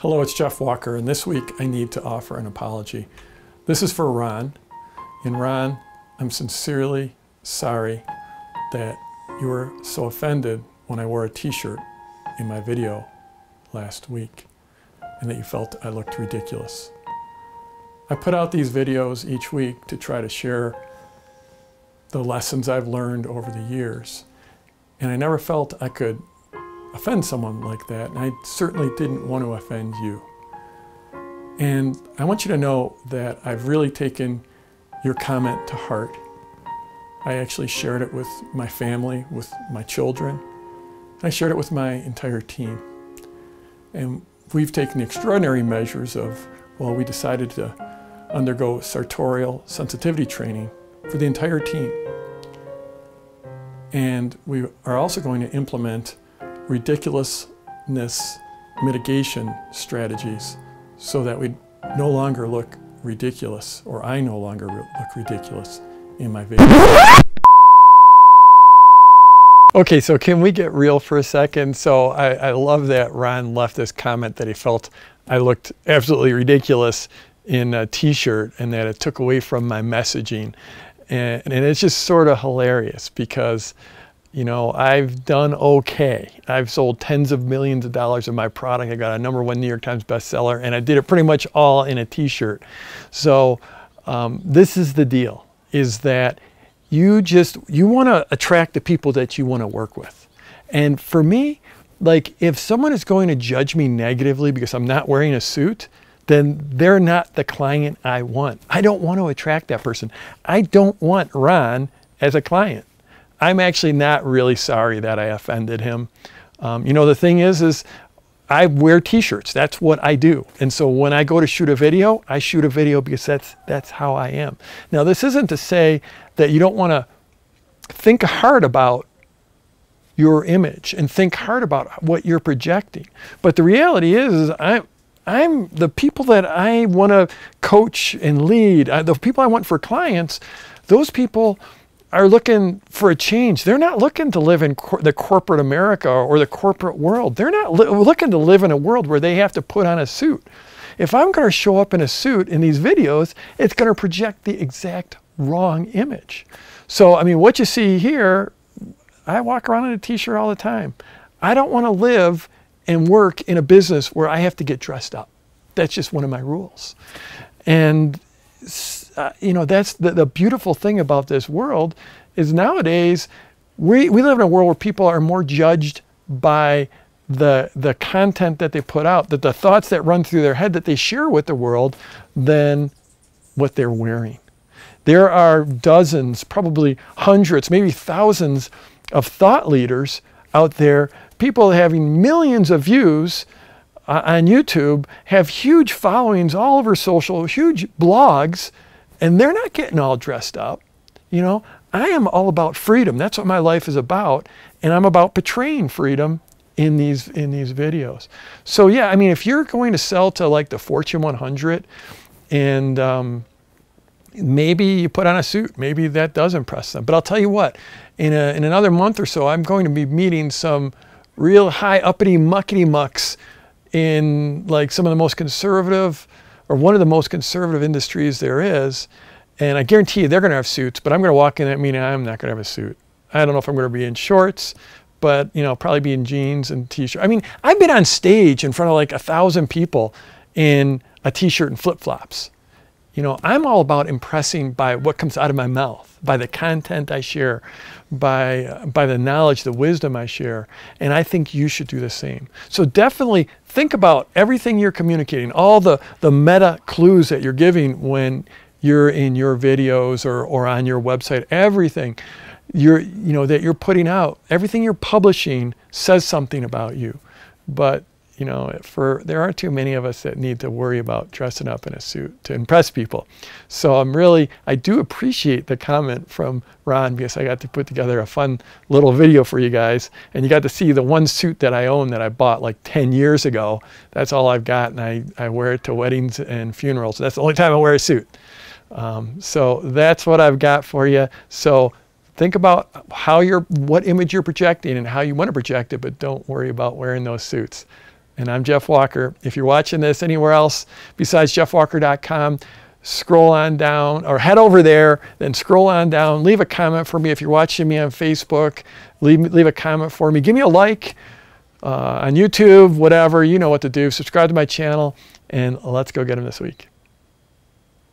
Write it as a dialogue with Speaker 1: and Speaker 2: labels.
Speaker 1: Hello, it's Jeff Walker, and this week I need to offer an apology. This is for Ron. And Ron, I'm sincerely sorry that you were so offended when I wore a t-shirt in my video last week and that you felt I looked ridiculous. I put out these videos each week to try to share the lessons I've learned over the years. And I never felt I could offend someone like that, and I certainly didn't want to offend you. And I want you to know that I've really taken your comment to heart. I actually shared it with my family, with my children. I shared it with my entire team. And we've taken extraordinary measures of, well, we decided to undergo sartorial sensitivity training for the entire team. And we are also going to implement ridiculousness mitigation strategies so that we no longer look ridiculous, or I no longer look ridiculous in my video. Okay, so can we get real for a second? So I, I love that Ron left this comment that he felt I looked absolutely ridiculous in a t-shirt and that it took away from my messaging. And, and it's just sort of hilarious because you know, I've done okay. I've sold tens of millions of dollars of my product. I got a number one New York Times bestseller, and I did it pretty much all in a T-shirt. So um, this is the deal: is that you just you want to attract the people that you want to work with. And for me, like if someone is going to judge me negatively because I'm not wearing a suit, then they're not the client I want. I don't want to attract that person. I don't want Ron as a client. I'm actually not really sorry that I offended him. Um, you know, the thing is, is I wear t-shirts. That's what I do. And so when I go to shoot a video, I shoot a video because that's, that's how I am. Now, this isn't to say that you don't want to think hard about your image and think hard about what you're projecting. But the reality is, is I'm, I'm the people that I want to coach and lead, the people I want for clients, those people are looking for a change. They're not looking to live in cor the corporate America or the corporate world. They're not looking to live in a world where they have to put on a suit. If I'm going to show up in a suit in these videos, it's going to project the exact wrong image. So, I mean, what you see here, I walk around in a t-shirt all the time. I don't want to live and work in a business where I have to get dressed up. That's just one of my rules. And uh, you know, that's the, the beautiful thing about this world is nowadays we, we live in a world where people are more judged by the, the content that they put out, that the thoughts that run through their head that they share with the world than what they're wearing. There are dozens, probably hundreds, maybe thousands of thought leaders out there, people having millions of views uh, on YouTube, have huge followings all over social, huge blogs, and they're not getting all dressed up. You know, I am all about freedom. That's what my life is about, and I'm about portraying freedom in these in these videos. So yeah, I mean, if you're going to sell to like the Fortune 100, and um, maybe you put on a suit, maybe that does impress them. But I'll tell you what, in a, in another month or so, I'm going to be meeting some real high uppity muckety mucks in like some of the most conservative or one of the most conservative industries there is. And I guarantee you they're going to have suits, but I'm going to walk in that meeting, I'm not going to have a suit. I don't know if I'm going to be in shorts, but you know, probably be in jeans and t-shirt. I mean, I've been on stage in front of like a thousand people in a t-shirt and flip-flops. You know, I'm all about impressing by what comes out of my mouth, by the content I share, by, by the knowledge, the wisdom I share. And I think you should do the same. So definitely think about everything you're communicating, all the, the meta clues that you're giving when you're in your videos or, or on your website, everything you're, you know, that you're putting out, everything you're publishing says something about you. But you know, for there aren't too many of us that need to worry about dressing up in a suit to impress people. So I'm really, I do appreciate the comment from Ron because I got to put together a fun little video for you guys. And you got to see the one suit that I own that I bought like 10 years ago. That's all I've got. And I, I wear it to weddings and funerals. That's the only time I wear a suit. Um, so that's what I've got for you. So think about how you're, what image you're projecting and how you want to project it, but don't worry about wearing those suits. And I'm Jeff Walker. If you're watching this anywhere else besides jeffwalker.com, scroll on down or head over there, then scroll on down, leave a comment for me. If you're watching me on Facebook, leave, leave a comment for me. Give me a like uh, on YouTube, whatever. You know what to do. Subscribe to my channel, and let's go get them this week.